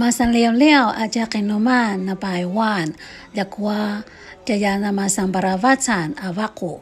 Masan liaw-liaw aja kinuman na paiwan, dakwa jayana masang baravatan avaku.